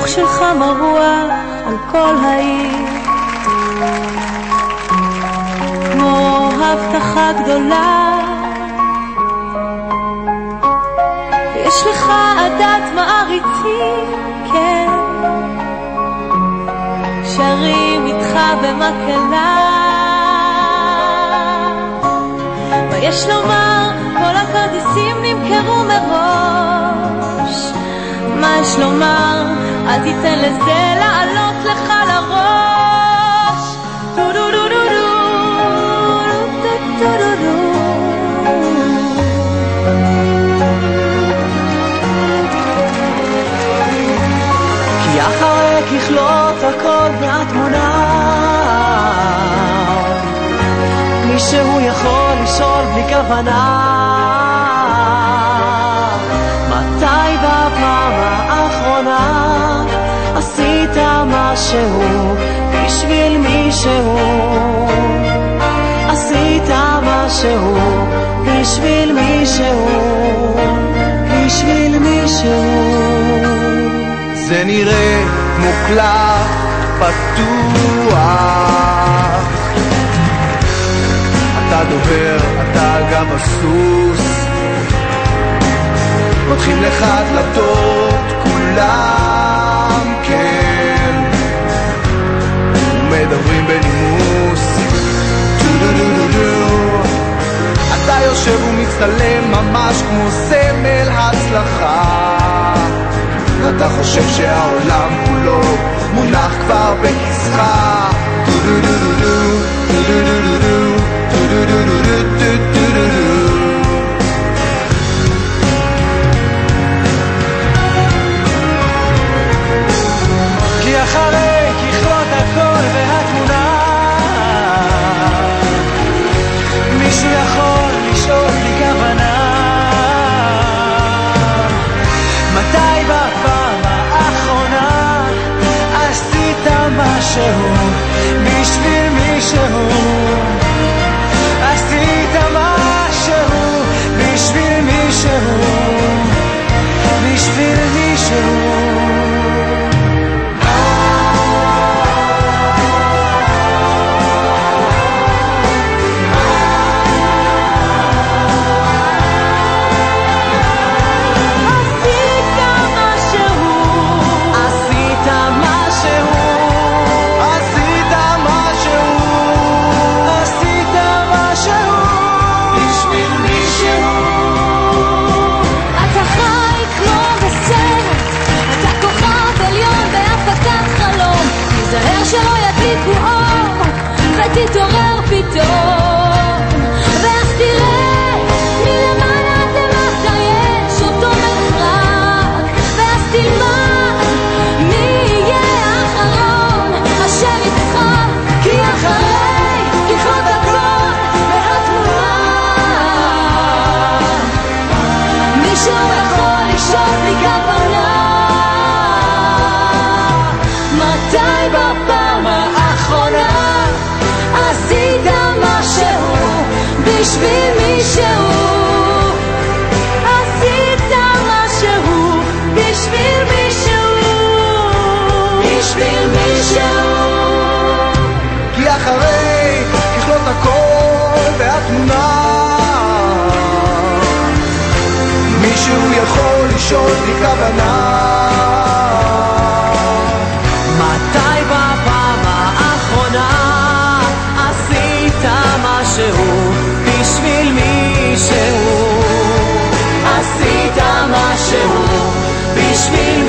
החיוך שלך מרוח על כל העיר. כמו הבטחה גדולה. יש לך עדת מעריצים, כן. שרים איתך במקהלה. מה יש לומר? כל הכרטיסים נמכרו מראש. מה יש לומר? אל תיתן לזה לעלות לך לראש. כי אחרי ככלות הכל והתמונה מישהו יכול לשאול בלי כוונה. מתי בפעם משהו בשביל מישהו עשית משהו בשביל מישהו בשביל מישהו זה נראה מוקלט, פתוח. אתה דובר, אתה גם הסוס. פותחים לך דלתות, יושב ומצטלם ממש כמו סמל הצלחה. אתה חושב שהעולם כולו משהו בשביל מישהו לשאול בלי כוונה מתי בפעם האחרונה עשית משהו בשביל מישהו? עשית משהו בשביל?